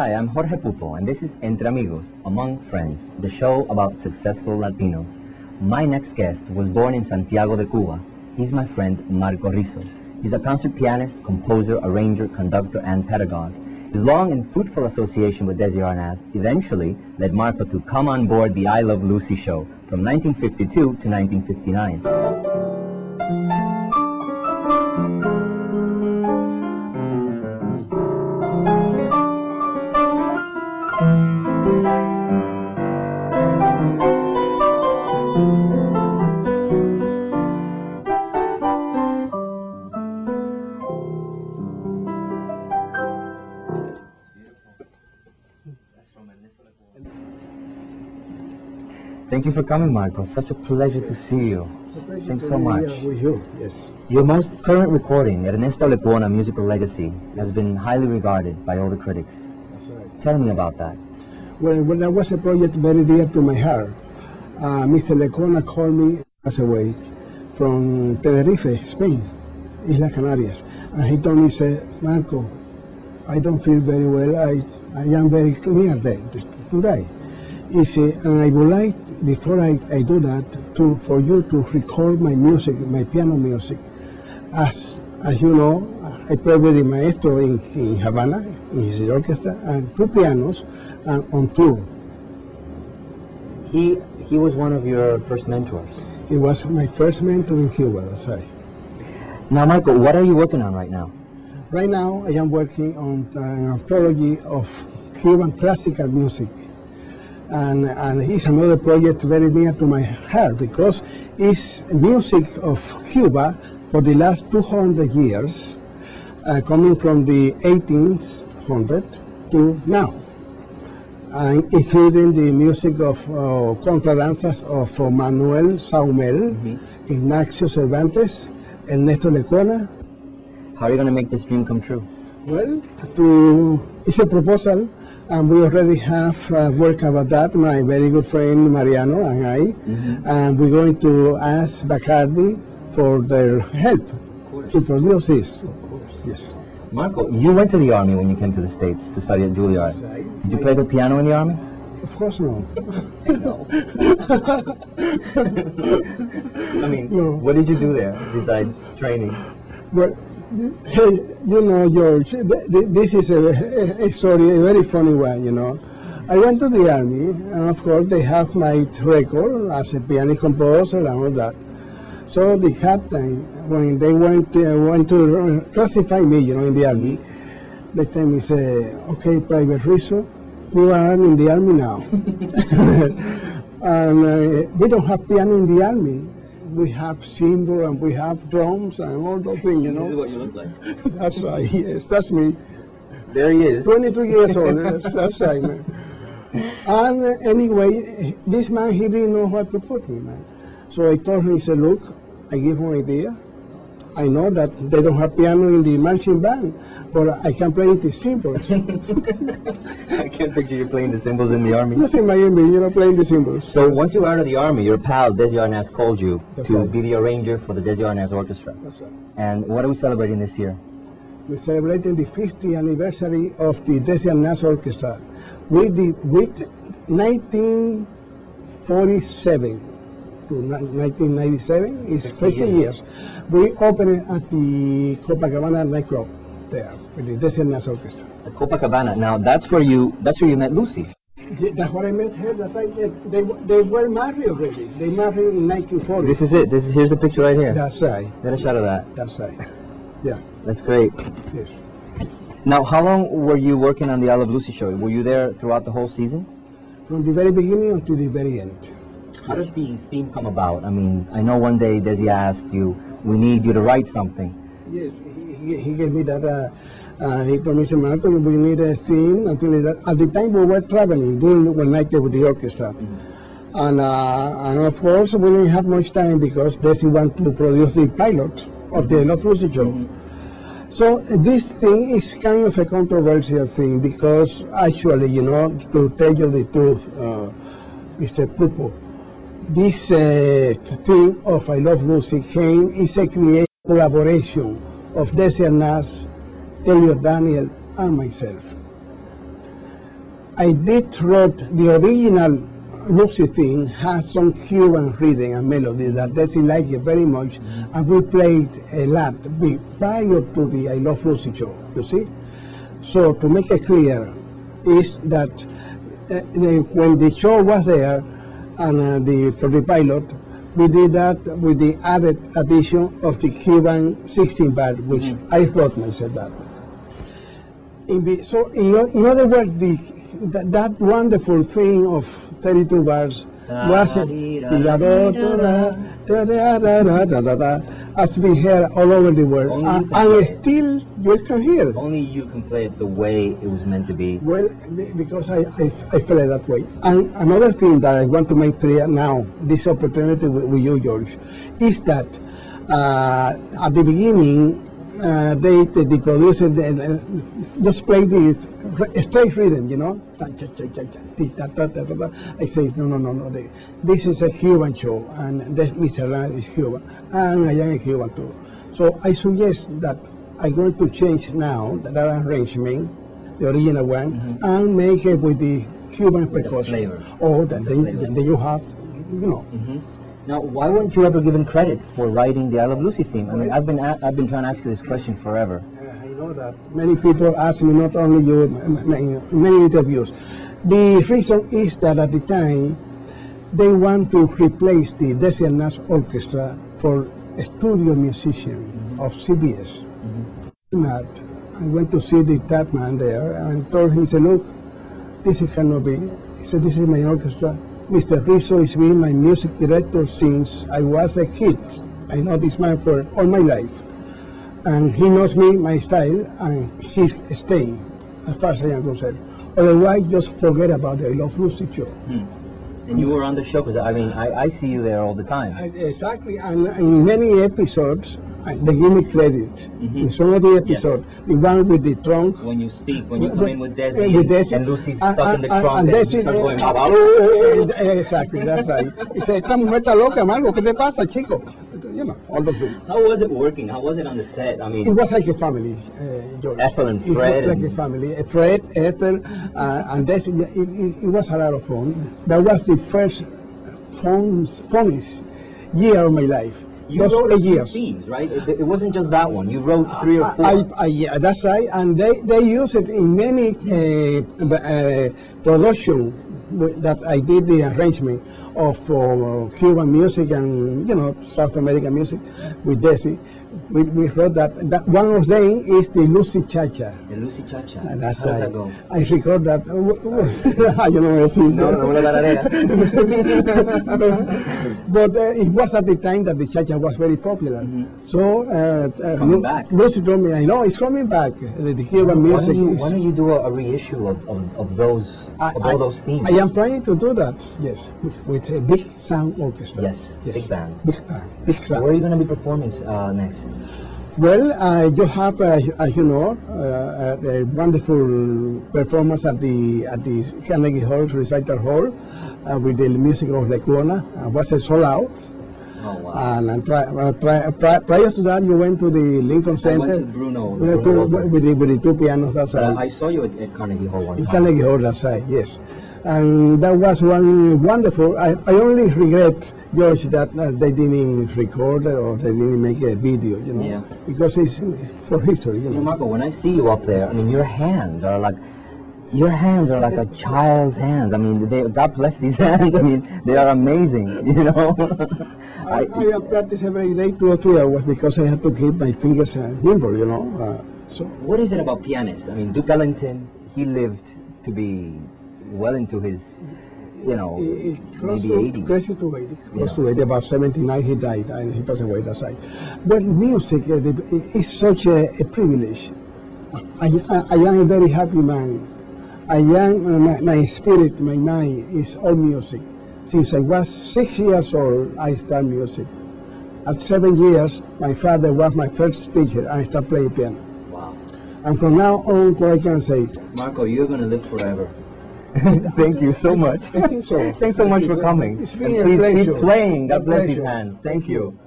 Hi, I'm Jorge Pupo, and this is Entre Amigos, Among Friends, the show about successful Latinos. My next guest was born in Santiago de Cuba. He's my friend Marco Rizo. He's a concert pianist, composer, arranger, conductor, and pedagogue. His long and fruitful association with Desi Arnaz eventually led Marco to come on board the I Love Lucy show from 1952 to 1959. Thank you for coming, Marco. Such a pleasure to see you. It's a pleasure Thanks to so much. you. Yes. Your most current recording, Ernesto Lecuona Musical Legacy, has been highly regarded by all the critics. That's right. Tell me about that. Well, well, that was a project very dear to my heart. Uh, Mr. Lecuona called me as away from Tenerife, Spain, Islas Canarias, and he told me, he said, Marco, I don't feel very well. I, I am very near death to said, and I would like, before I, I do that, to for you to record my music, my piano music. As as you know, I play with the maestro in, in Havana, in his orchestra, and two pianos, and on tour. He he was one of your first mentors. He was my first mentor in Cuba, that's right. Now, Michael, what are you working on right now? Right now, I am working on an anthology of Cuban classical music. And, and it's another project very near to my heart because it's music of Cuba for the last 200 years, uh, coming from the 1800 to now, and including the music of uh, contradanzas of uh, Manuel Saumell, Ignacio Cervantes, Ernesto Lecuona, How are you going to make this dream come true? Well, to, it's a proposal, and we already have uh, work about that. My very good friend Mariano and I, and we're going to ask Bacardi for their help to produce this. Of course. Yes. Marco, you went to the army when you came to the States to study at Juilliard. Yes, I- Did you play the piano in the army? Of course, no. I mean, No. what did you do there besides training? But hey, you know, George, th- th- this is a, a- story, a very funny one. You know, I went to the army, and of course they have my record as a piano composer and all that. So the captain, when they went uh, went to classify me, you know, in the army, they tell me, say, okay, Private Rizo, you are in the army now. and uh, we don't have piano in the army. We have cymbal and we have drums and all those things, you know. what you look like. That's right, yes, that's me. There he is. 22 years old, yes, that's right, man. And uh, anyway, this man, he didn't know what to put me, man. So I told him, he said, look, I give him an idea. I know that they don't have piano in the marching band, but I can play the cymbals. I can't picture you playing the cymbals in the army. Just in Miami, you know, playing the cymbals. So once you were out of the army, your pal Desi Arnaz called you That's to right. be the arranger for the Desi Arnaz Orchestra. That's right. And what are we celebrating this year? We're celebrating the 50th anniversary of the Desi Arnaz Orchestra with, the, with 1947 to 1997 is 50 years. We opened at the Copacabana nightclub there with the Arnaz Orchestra. The Copacabana. Now that's where you that's where you met Lucy. Yeah, That's what I met her. That's uh, they, they were married already. They married in 1940. This is it. This is here's a picture right here. That's right. Get a shot of that. That's right. Yeah. That's great. Yes. Now, how long were you working on the I Love Lucy show? Were you there throughout the whole season? From the very beginning until the very end. How did the theme come about? I mean, I know one day Desi asked you, "We need you to write something." Yes, he, he, gave me that. Uh, uh, he promised me, Marco, we need a theme. Until that. At the time, we were traveling, doing one night with the orchestra. And, uh, and of course, we didn't have much time because Desi wanted to produce the pilot of the Love Lucy show. So uh, this thing is kind of a controversial thing because actually, you know, to tell you the truth, uh, Mr. Pupo, this uh, thing of I Love Lucy came is a creative collaboration of Desi Arnaz, Eliot Daniel, and myself. I did wrote the original Lucy theme has some Cuban rhythm and melody that Desi liked very much, and we played a lot prior to the I Love Lucy show. You see, so to make it clear, is that uh, when the show was there and uh, the for the pilot, we did that with the added addition of the Cuban 16 bar, which I brought myself that. In the, so in, in other words, the, that, that wonderful thing of 32 bars was uh, has been heard all over the world, and, and still you can hear. it. Only you can play it the way it was meant to be. Well, because I, I, I feel it that way. And another thing that I want to make clear now, this opportunity with, with you, George, is that uh, at the beginning, uh, they, the, the producer they, uh, just play the straight rhythm, you know. I say, no, no, no, no. they- This is a Cuban show, and this Mr. Is Cuban, and I am a Cuban too. So I suggest that I'm going to change now that arrangement the original one, and make it with the Cuban percussion. Or then, The then, flavor. then you have, you know. Now, why weren't you ever given credit for writing the I Love Lucy theme? I mean, I've been a- I've been trying to ask you this question forever. I know that many people ask me, not only you, in many interviews. The reason is that at the time, they want to replace the Desi Arnaz Orchestra for a studio musician of CBS. Mm-hmm. Not. I went to see the that man there and told him, he said, look, this is cannot be. He said, this is my orchestra. Mr. Rizo has been my music director since I was a kid. I know this man for all my life. And he knows me, my style, and he's staying as far as I am concerned. Otherwise, just forget about the I Love Lucy show. Hmm. And you were on the show because I mean, I, I see you there all the time. And Exactly, and in many episodes, they give me credit. In some of the episodes, the one with the trunk, When you speak, when you come in with Desi, with and, Desi, and Lucy's stuck in the uh, trunk, and and, Desi, starts going, uh, "Blah, blah, blah." Eh, Exactly, that's right. He said, esta mujer está loca, Marco, ¿qué te pasa, chico? You know, all those things. How was it working? How was it on the set? I mean, It was like a family, uh, George. Ethel and It Fred was like a family. Uh, Fred, Ethel, uh, and this, it, it, it was a lot of fun. That was the first phones, funniest year of my life. You Those wrote a few years. themes, right? It, it wasn't just that one. You wrote three or four. I, I, yeah, that's right, and they, they use it in many uh, uh, production that I did the arrangement of uh, Cuban music and you know South American music with Desi. We, we wrote that, that one of them is the Lucy Chacha. the Lucy Cha Cha. And that's How does right. that go? I record that. uh, w- w- you know, así. No, no, tararea. but uh, it was at the time that the cha-cha was very popular. So uh, uh, Lu- back. Lucy told me, I know it's coming back. Uh, The Cuban Why music don't you. Why don't you do a, a reissue of, of, of those I, of I- all those themes? I am planning to do that. Yes, with, with a big sound orchestra. Yes, big band. Big band. Big sound. Where are you going to be performing uh, Well, I you have, uh, as you know, uh, a wonderful performance at the at the Carnegie Hall Recital Hall uh, with the music of Lecuona. Uh, was a sold out. Oh wow. And, and uh, pri- pri- prior to that, you went to the Lincoln I Center. went to Bruno. uh, Bruno to- with, the, with the two pianos outside. I saw you at, at Carnegie Hall one. Carnegie Hall, that's right, yes. And that was one wonderful. I, I only regret, George, that uh, they didn't record or they didn't make a video, you know, Yeah. because it's for history, you know. Marco, when I see you up there, I mean, your hands are like, your hands are like a child's hands. I mean, they, God bless these hands. I mean, they are amazing. You know. I, I have practiced every day, two or three hours, because I have to keep my fingers uh, nimble, you know. Uh, so what is it about pianists? I mean, Duke Ellington, he lived to be well into his, you know, It- it close maybe to, 80. close to 80, close Yeah. to 80, about 79 he died and he passed away, that's right. But music uh, is such a, a privilege. I, I, I am a very happy man. I am, uh, my, my spirit, my mind is all music. Since I was six years old, I started music. At seven years, my father was my first teacher. I started playing piano. Wow. And from now on, what I can say, Marco, you're going to live forever. Thank you so much. I think so. Thanks so I much think for so. coming. It's And been a please pleasure. keep playing. God A bless these pleasure. hands. Thank you.